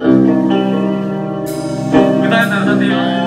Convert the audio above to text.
给大家打个招呼。